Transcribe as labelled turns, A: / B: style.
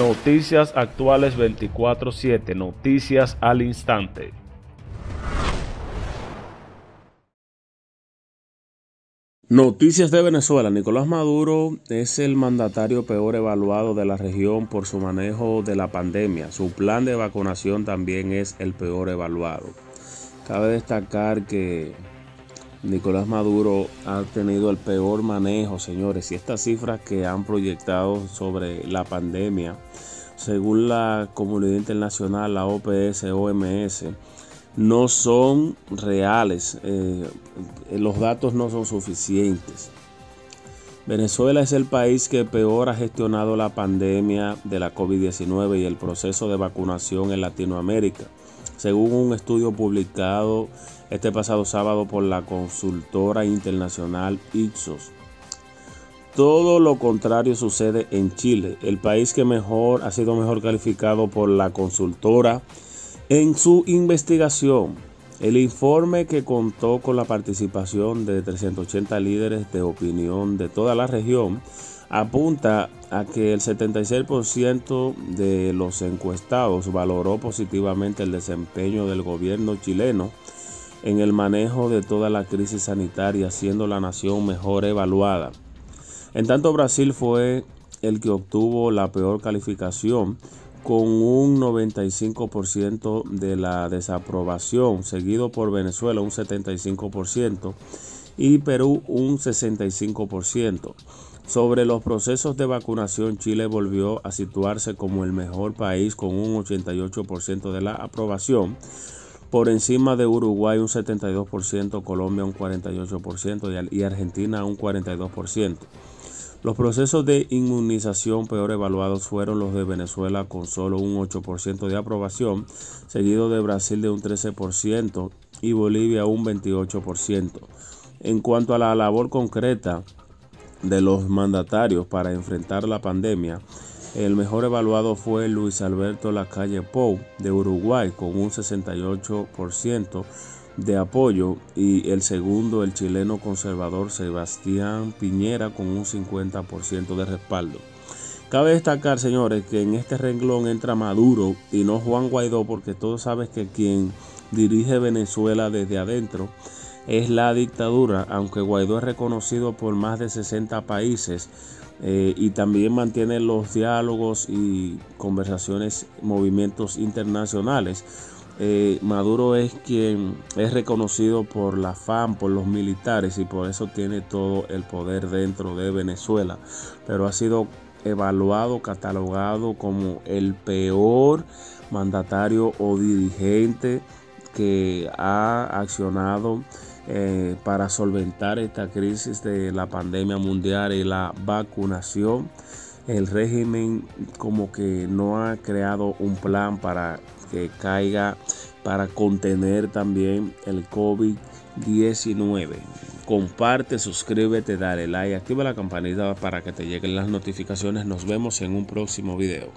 A: Noticias actuales 24/7, noticias al instante. Noticias de Venezuela. Nicolás Maduro es el mandatario peor evaluado de la región por su manejo de la pandemia. Su plan de vacunación también es el peor evaluado. Cabe destacar que Nicolás Maduro ha tenido el peor manejo, señores, y estas cifras que han proyectado sobre la pandemia, según la comunidad internacional, la OPS, OMS, no son reales, eh, los datos no son suficientes. Venezuela es el país que peor ha gestionado la pandemia de la COVID-19 y el proceso de vacunación en Latinoamérica, según un estudio publicado este pasado sábado por la consultora internacional Ipsos. Todo lo contrario sucede en Chile, el país que mejor ha sido mejor calificado por la consultora en su investigación, el informe que contó con la participación de 380 líderes de opinión de toda la región apunta a que el 76% de los encuestados valoró positivamente el desempeño del gobierno chileno en el manejo de toda la crisis sanitaria, siendo la nación mejor evaluada. En tanto, Brasil fue el que obtuvo la peor calificación con un 95% de la desaprobación, seguido por Venezuela un 75% y Perú un 65%. Sobre los procesos de vacunación, Chile volvió a situarse como el mejor país con un 88% de la aprobación, por encima de Uruguay un 72%, Colombia un 48% y Argentina un 42%. Los procesos de inmunización peor evaluados fueron los de Venezuela con solo un 8% de aprobación, seguido de Brasil de un 13% y Bolivia un 28%. En cuanto a la labor concreta de los mandatarios para enfrentar la pandemia, el mejor evaluado fue Luis Alberto Lacalle Pou de Uruguay con un 68%, de apoyo y el segundo el chileno conservador Sebastián Piñera con un 50% de respaldo. Cabe destacar, señores, que en este renglón entra Maduro y no Juan Guaidó, porque todos saben que quien dirige Venezuela desde adentro es la dictadura, aunque Guaidó es reconocido por más de 60 países eh, y también mantiene los diálogos y conversaciones, movimientos internacionales. Eh, Maduro es quien es reconocido por la FAM, por los militares y por eso tiene todo el poder dentro de Venezuela. Pero ha sido evaluado, catalogado como el peor mandatario o dirigente que ha accionado eh, para solventar esta crisis de la pandemia mundial y la vacunación. El régimen como que no ha creado un plan para que caiga para contener también el COVID-19. Comparte, suscríbete, dale like, activa la campanita para que te lleguen las notificaciones. Nos vemos en un próximo video.